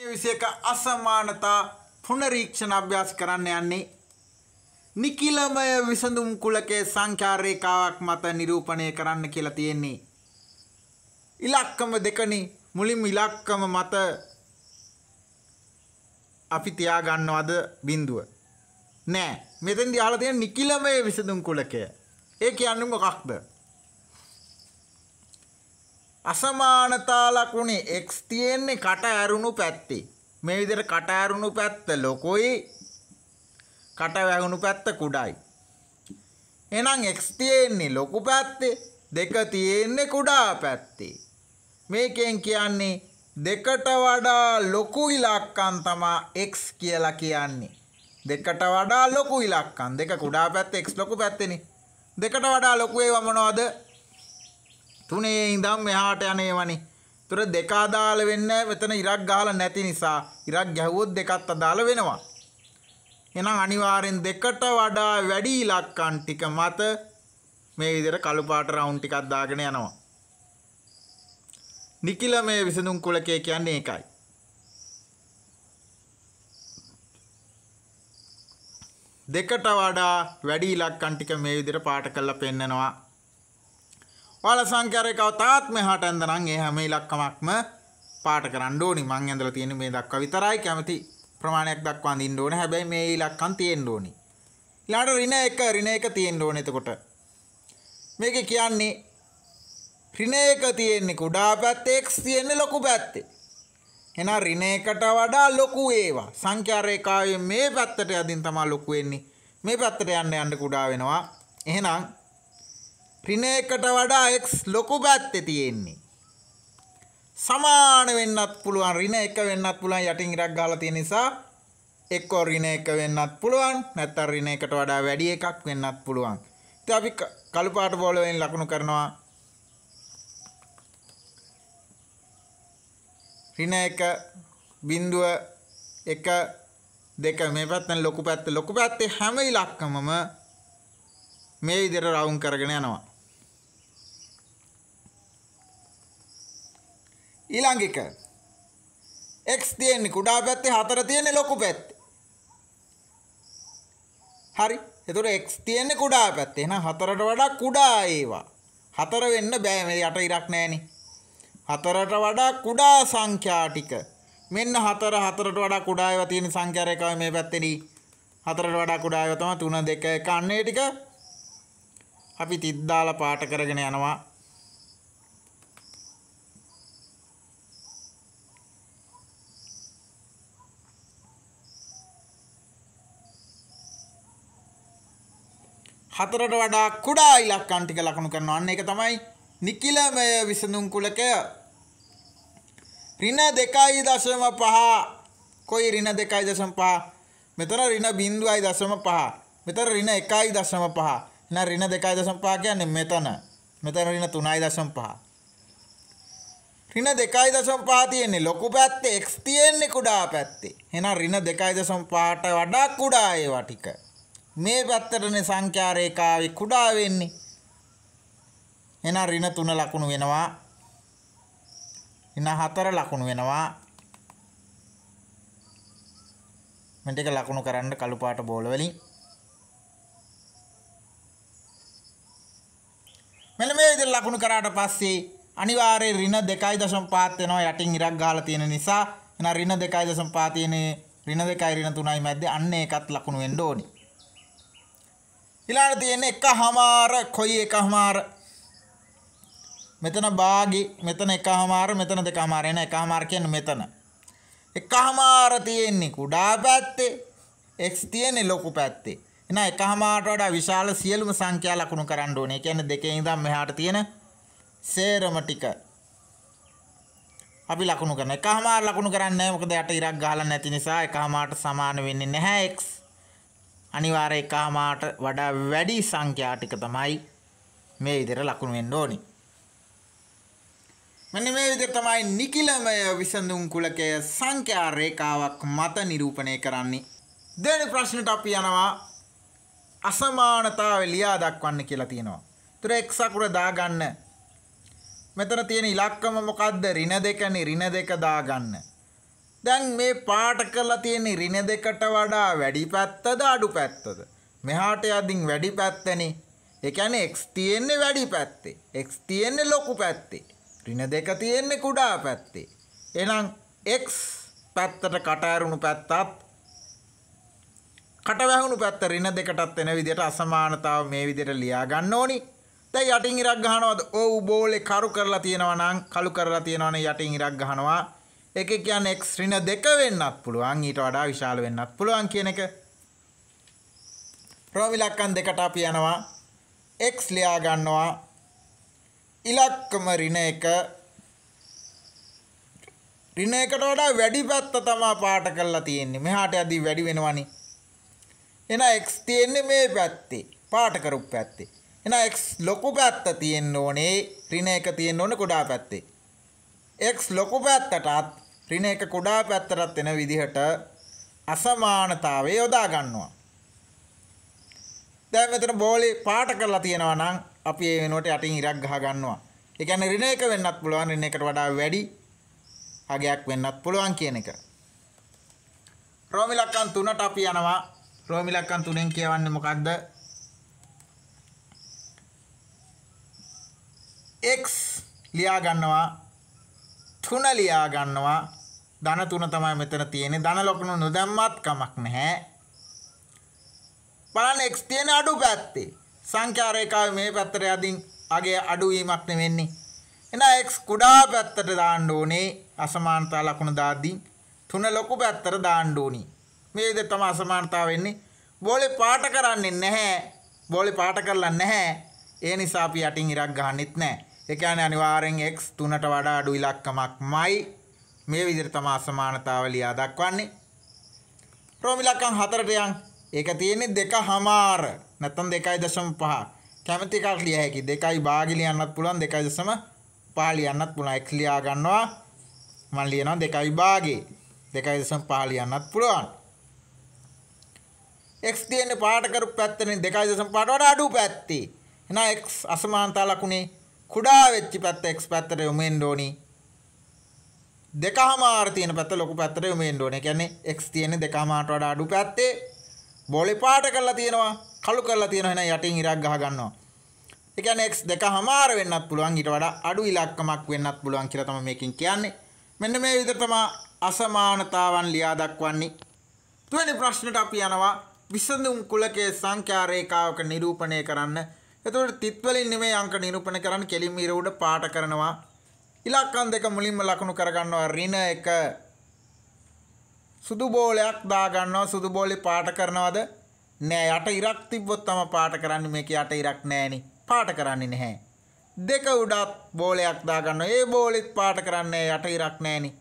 විසියක අසමානතා පුනරීක්ෂණ අභ්‍යාස කරන්න යන්නේ නිකිලමය විසඳුම් කුලකේ සංඛ්‍යාරේකාවක් මත නිරූපණය කරන්න කියලා තියෙන්නේ. ඉලක්කම දෙකනි මුලින් ඉලක්කම මත අපි තියාගන්නවද බින්දුව. නෑ මෙතන් දිහල තියෙන නිකිලමය විසඳුම් කුලකය. ඒ කියන්න මොකක්ද. අසමානතා ලකුණේ X තියෙන්නේ කට ඇරුණු පැත්තේ. මේ විදිහට කට ඇරුණු පැත්ත ලොකුයි කට වැහුණු පැත්ත කුඩායි. එහෙනම් X තියෙන්නේ ලොකු පැත්තේ දෙක තියෙන්නේ කුඩා පැත්තේ. මේකෙන් කියන්නේ දෙකට වඩා ලොකු ඉලක්කම් තමා X කියලා කියන්නේ. දෙකට වඩා ලොකු ඉලක්කම් දෙක කුඩා පැත්තේ X ලොකු පැත්තේනේ. දෙකට වඩා ලොකු ඒවා මොනවද? තුනේ ඉඳම් මෙහාට යනේවනි. තුර දෙක අදාළ වෙන්න මෙතන ඉරක් ගහලා නැති නිසා ඉරක් ගැහුවොත් දෙකත් අදාළ වෙනවා. එහෙනම් අනිවාර්යෙන් දෙකට වඩා වැඩි ඉලක්කම් ටික මත මේ විදිහට කළු පාට රවුන්ඩ් ටිකක් දාගෙන යනවා. නිකිලමය විසඳුම් කුලකය කියන්නේ ඒකයි. දෙකට වඩා වැඩි ඉලක්කම් ටික මේ විදිහට පාට කරලා පෙන්නනවා. ඔයාලා සංඛ්‍යාරේකව තාත් මෙහාට ඇඳනනම් ඒ හැම ඉලක්කමක්ම පාට කරන්න ඕනි. මං ඇඳලා තියෙන්නේ මේ දක්වා විතරයි. කැමති ප්‍රමාණයක් දක්වා අඳින්න ඕනේ. හැබැයි මේ ඉලක්කම් තියෙන්න ඕනි. ඊළඟට ඍණ 1 ඍණ 1 තියෙන්න ඕනේ එතකොට. මේකේ කියන්නේ ඍණ 1 තියෙන්නේ කුඩා පැත්තේ x තියෙන්නේ ලොකු පැත්තේ. එහෙනම් ඍණ 1ට වඩා ලොකු ඒවා. සංඛ්‍යා රේඛාවේ මේ පැත්තට යදින් තමයි ලොකු වෙන්නේ. මේ පැත්තට යන්න යන්න කුඩා වෙනවා. එහෙනම් රිනයකට වඩා එක් ලොකු පැත්තේ තියෙන්නේ. සමාන වෙන්නත් පුළුවන් රින එක වෙන්නත් පුළුවන් යටින් ඉරක් ගහලා තියෙන නිසා එක්කෝ රින එක වෙන්නත් පුළුවන් නැත්නම් රින එකට වඩා වැඩි එකක් වෙන්නත් පුළුවන්. ඉතින් අපි කළු පාට බෝල වලින් ලකුණු කරනවා. රින එක බිඳුව එක දෙක මේ පැත්තෙන් ලොකු පැත්ත ලොකු පැත්තේ හැම ඉලක්කමම මේ විදිහට රවුම් කරගෙන යනවා. ඊළඟ එක x තියෙන්නේ කුඩා පැත්තේ 4 තියෙන්නේ ලොකු පැත්තේ. හරි. එතකොට x තියෙන්නේ කුඩා පැත්තේ. එහෙනම් 4ට වඩා කුඩා ඒවා. 4 වෙන්න බෑ මේ යට ඉරක් නැහෙනේ. 4ට වඩා කුඩා සංඛ්‍යා ටික. මෙන්න 4 4ට වඩා කුඩා ඒවා තියෙන සංඛ්‍යා රේඛාව මේ පැත්තේදී 4ට වඩා කුඩා ඒවා තමයි 3 2 1 අන්නේ ටික අපි තිත් දාලා පාට කරගෙන යනවා හතරට වඩා කුඩා ඉලක්කම් ටික ලකුණු කරනවා. අන්න ඒක තමයි නිකිලමය විසඳුම් කුලකය. ඍණ 2.5 කොයි ඍණ 2.5 මෙතන ඍණ 0.5 මෙතන ඍණ 1.5 නා ඍණ 2.5 කියන්නේ මෙතන. මෙතන ඍණ 3.5 ඍණ 2.5 තියෙන්නේ ලොකු පැත්තේ x තියෙන්නේ කුඩා පැත්තේ. එහෙනම් ඍණ 2.5ට වඩා කුඩා ඒවා ටික. මේ පැත්තටනේ සංඛ්‍යා රේඛාවේ කුඩා වෙන්නේ. එහෙනම් ඍණ 3 ලකුණු වෙනවා. ඍණ 4 ලකුණු වෙනවා. මෙන්න ටික ලකුණු කරන්න කළු පාට බෝල වලින්. මෙන්න මේ විදිහට ලකුණු කරාට පස්සේ අනිවාර්යයෙන් ඍණ 2.5 වෙනවා යටින් ඉරක් ගහලා තියෙන නිසා. එහෙනම් ඍණ 2.5 තියෙන ඍණ 2යි ඍණ 3යි මැද්දේ අන්න ඒකත් ලකුණු වෙන්න ඕනේ. ඊළඟට තියෙන එකහමාර කොයි එකහමාර මෙතන බාගි මෙතන එකහමාර මෙතන දෙකහමාර එන එකහමාර කියන්නේ මෙතන. එකහමාර තියෙන්නේ කුඩා පැත්තේ x තියෙන්නේ ලොකු පැත්තේ. එහෙනම් එකහමාරට වඩා විශාල සියලුම සංඛ්‍යා ලකුණු කරන්න ඕනේ. ඒ කියන්නේ දෙකේ ඉඳන් මෙහාට තියෙන සේරම ටික. අපි ලකුණු කරන එකහමාර ලකුණු කරන්නේ නැහැ. මොකද යට ඉරක් ගහලා නැති නිසා එකහමාරට සමාන වෙන්නේ නැහැ x. අනිවාර්ය එකමාට වඩා වැඩි සංඛ්‍යා ටික තමයි මේ විදිහට ලකුණු වෙන්න ඕනි. මෙන්න මේ විදිහට තමයි නිකිලමය විසඳුම් කුලකය සංඛ්‍යා රේඛාවක් මත නිරූපණය කරන්නේ. දෙවෙනි ප්‍රශ්නට අපි යනවා අසමානතාවය ලියා දක්වන්න කියලා තියෙනවා. ඒතර x අකුර දාගන්න. මෙතන තියෙන ඉලක්කම මොකද්ද? ඍණ දෙකනේ ඍණ දෙක දාගන්න. දැන් මේ පාට කරලා තියෙන ඍණ දෙකට වඩා වැඩි පැත්තද අඩු පැත්තද? මෙහාට යදින් වැඩි පැත්තනේ. ඒ කියන්නේ x තියෙන්නේ වැඩි පැත්තේ. x තියෙන්නේ ලොකු පැත්තේ. ඍණ දෙක තියෙන්නේ කුඩා පැත්තේ. එහෙනම් x පැත්තට කට ඇරුණු පැත්තත් කට වැහුණු පැත්ත ඍණ දෙකටත් එන විදිහට අසමානතාව මේ විදිහට ලියා ගන්න ඕනි. දැන් යටින් ඉරක් ගහනවාද? ඔව් බෝලේ කරු කරලා තියෙනවා නම් කළු කරලා තියෙනවා නම් යටින් ඉරක් ගහනවා. ඒක කියන්නේ x ඍණ දෙක වෙන්නත් පුළුවන්. ඊට වඩා විශාල වෙන්නත් පුළුවන් කියන එක. ප්‍රෝමිලක්කන් දෙකට අපි යනවා. x ලියා ගන්නවා. ඉලක්කම ඍණ එක ඍණ එකට වඩා වැඩි පැත්ත තමයි පාට කරලා තියෙන්නේ. මෙහාට යදී වැඩි වෙනවනේ. එහෙනම් x තියෙන්නේ මේ පැත්තේ. පාට කරපු පැත්තේ. එහෙනම් x ලොකු පැත්ත තියෙන්න ඕනේ. ඍණ එක තියෙන්න ඕනේ කුඩා පැත්තේ. X ලොකු පැත්තටත් ඍණ එක කුඩා පැත්තටත් එන විදිහට අසමානතාවය යොදා ගන්නවා. දැන් මෙතන බෝලේ පාට කරලා තියෙනවා නම් අපි ඒ වෙනුවට යටින් ඉරක් ගහ ගන්නවා. ඒ කියන්නේ ඍණ එක වෙන්නත් පුළුවන් ඍණ එකට වඩා වැඩි හගයක් වෙන්නත් පුළුවන් කියන එක. රෝමි ලක්කන් 3ට අපි යනවා. රෝමි ලක්කන් 3ෙන් කියවන්නේ මොකද්ද? x ලියා ගන්නවා 3 ලියා ගන්නවා ධන 3 තමයි මෙතන තියෙන්නේ. ධන ලකුණු නොදැම්මත් කමක් නැහැ. බලන්න x තියෙන අඩු පැත්තේ. සංඛ්‍යා රේඛාවේ මේ පැත්තට යදින් අගේ අඩු වීමක් නෙවෙන්නේ. එහෙනම් x කුඩා පැත්තට දාන්න ඕනේ. අසමානතා ලකුණු දාද්දී 3 ලොකු පැත්තට දාන්න ඕනි. මේ විදිහට තමයි අසමානතාව වෙන්නේ. බෝලේ පාට කරන්නේ නැහැ. බෝලේ පාට කරලා නැහැ. ඒ නිසා අපි යටින් ඉරක් ගහන්නෙත් නැහැ. ඒ කියන්නේ අනිවාර්යෙන් x 3ට වඩා අඩු ඉලක්කමක්මයි මේ විදිහට තමයි අසමානතාව ලියා දක්වන්නේ. රෝම ඉලක්කම් 4ට යන්. ඒක තියෙන්නේ 2හමාර නැත්නම් 2.5. කැමති එකක් ලිය හැකි. 2යි භාගි ලියන්නත් පුළුවන් 2.5 ලියන්නත් පුළුවන්. x ලියා ගන්නවා. මම ලියනවා 2යි භාගේ. 2.5 ලියන්නත් පුළුවන්. x තියෙන්නේ පාට කරපු පැත්තනේ 2.5ට වඩා අඩු පැත්තේ. එහෙනම් x අසමානතා ලකුණේ කුඩා වෙච්ච පැත්ත x පැත්තට යොමු වෙන්න ඕනි. දෙකමාර තියෙන පැත්ත ලොකු පැත්තට යොමු වෙන්න ඕනේ. කියන්නේ x තියෙන්නේ දෙකමාරට වඩා අඩු පැත්තේ. බෝලේ පාට කරලා තියෙනවා. කළු කරලා තියෙනවා. එහෙනම් යටින් ඉරක් ගහ ගන්නවා. ඒ කියන්නේ x දෙකමාර වෙන්නත් පුළුවන්. ඊට වඩා අඩු ඉලක්කමක් වෙන්නත් පුළුවන් කියලා තමයි මේකෙන් කියන්නේ. මෙන්න මේ විදිහට තමයි අසමානතාවන් ලියා දක්වන්නේ. තුන්වෙනි ප්‍රශ්නෙට අපි යනවා. විසඳුම් කුලකයේ සංඛ්‍යා රේඛාවක නිරූපණය කරන්න එතකොට තිත් වලින් නෙමෙයි අංක නිරූපණය කරන්න කෙලින්ම ඉර උඩ පාට කරනවා. ඉලක්කම් දෙක මුලින්ම ලකුණු කරගන්නවා ඍණ එක. සුදු බෝලයක් දා ගන්නවා සුදු බෝලේ පාට කරනවද? නෑ. යට ඉරක් තිබ්බොත් තම පාට කරන්නේ. මේක යට ඉරක් නෑනේ. පාට කරන්නේ නැහැ. දෙක උඩත් බෝලයක් දා ගන්නවා ඒ බෝලෙත් පාට කරන්නේ යට ඉරක් නෑනේ.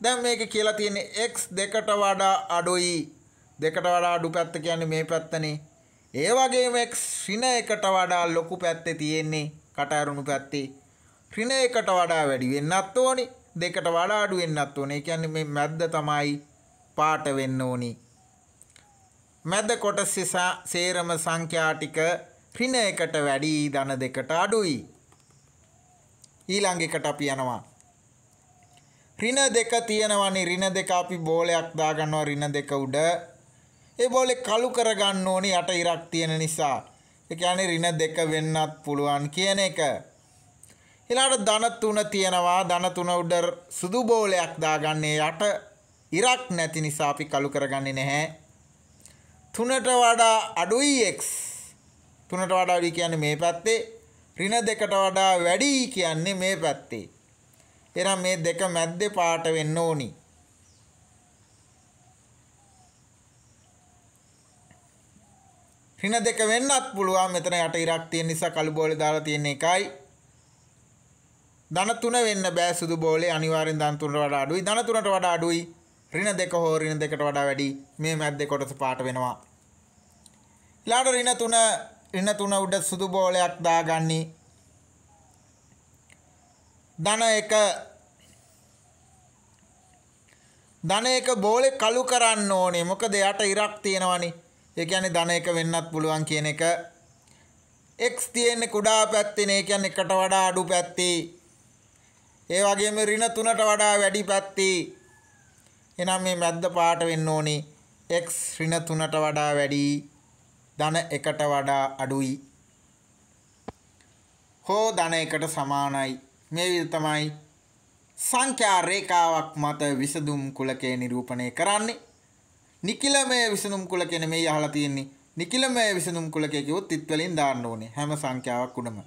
දැන් මේක කියලා තියෙන්නේ x දෙකට වඩා අඩුයි. දෙකට වඩා අඩු පැත්ත කියන්නේ මේ පැත්තනේ. ඒ වගේම ඍණ එකට වඩා ලොකු පැත්තේ තියෙන්නේ කට ඇරුණු පැත්තේ ඍණ එකට වඩා වැඩි වෙන්නත් ඕනි දෙකට වඩා අඩු වෙන්නත් ඕනි. ඒ කියන්නේ මේ මැද්ද තමයි පාට වෙන්න ඕනි. මැද්ද කොටසේ සේරම සංඛ්‍යා ටික ඍණ එකට වැඩි ධන දෙකට අඩුයි. ඊළඟ එකට අපි යනවා. ඍණ දෙක තියෙනවනේ ඍණ දෙක අපි බෝලයක් දාගන්නවා ඍණ දෙක උඩ ඒ බෝලේ කළු කරගන්න ඕනේ යට ඉරක් තියෙන නිසා. ඒ කියන්නේ ඍණ දෙක වෙන්නත් පුළුවන් කියන එක. ඊළඟට ධන තුන තියෙනවා ධන තුන උඩ සුදු බෝලයක් දාගන්නේ යට ඉරක් නැති නිසා අපි කළු කරගන්නේ නැහැ. තුනට වඩා අඩුයි x. තුනට වඩා අඩුයි කියන්නේ මේ පැත්තේ. ඍණ දෙකට වඩා වැඩි කියන්නේ මේ පැත්තේ. එහෙනම් මේ දෙක මැද්දේ පාට වෙන්න ඕනි. ඍණ දෙක වෙන්නත් පුළුවන්. මෙතන යට ඉරක් තියෙන නිසා කළු බෝලේ දාලා තියෙන එකයි. ධන තුන වෙන්න බෑ සුදු බෝලේ. අනිවාර්යෙන් ධන තුනට වඩා අඩුයි. ධන තුනට වඩා අඩුයි. ඍණ දෙක හෝ ඍණ දෙකට වඩා වැඩි. මේ මැද්දේ කොටස පාට වෙනවා. ඊළඟට ඍණ තුන ඍණ තුන උඩ සුදු බෝලයක් දාගන්නි. ධන එක ධන එක බෝලේ කළු කරන්න ඕනේ. මොකද යට ඉරක් තියෙනවනේ. ඒ කියන්නේ ධන එක වෙන්නත් පුළුවන් කියන එක x තියෙන්නේ කුඩා පැත්තේනේ ඒ කියන්නේ එකට වඩා අඩු පැත්තේ ඒ වගේම ඍණ 3ට වඩා වැඩි පැත්තේ එහෙනම් මේ මැද්ද පාට වෙන්න ඕනේ x ඍණ 3ට වඩා වැඩි ධන 1ට වඩා අඩුයි. හෝ ධන 1ට සමානයි. මේ විදිහ තමයි සංඛ්‍යා රේඛාවක් මත විසඳුම් කුලකය නිරූපණය කරන්නේ. නිකිලමය විසඳුම් කුලකය නෙමෙයි අහලා තියෙන්නේ. නිකිලමය විසඳුම් කුලකය කිව්වොත් තිත් වලින් දාන්න ඕනේ හැම සංඛ්‍යාවක් උඩම.